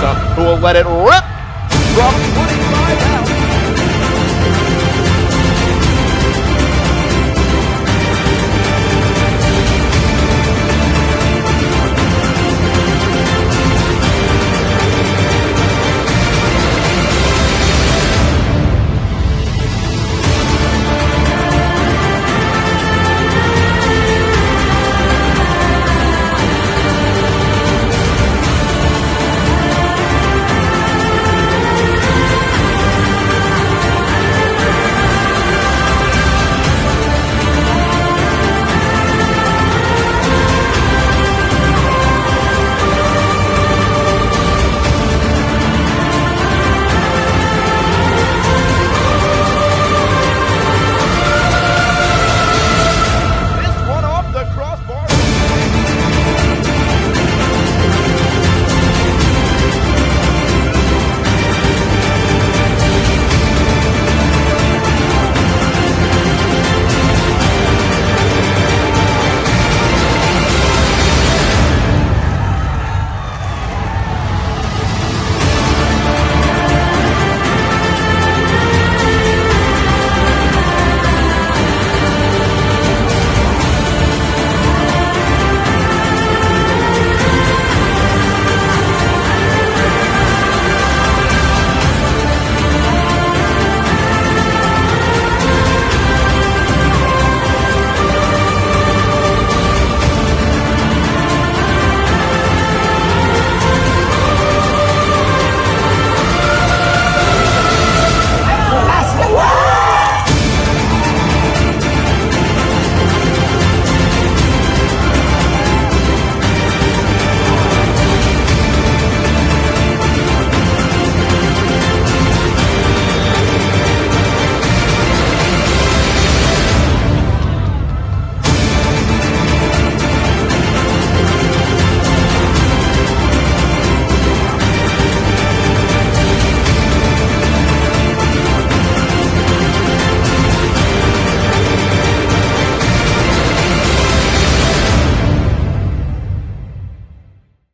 Who will let it rip from 25 out.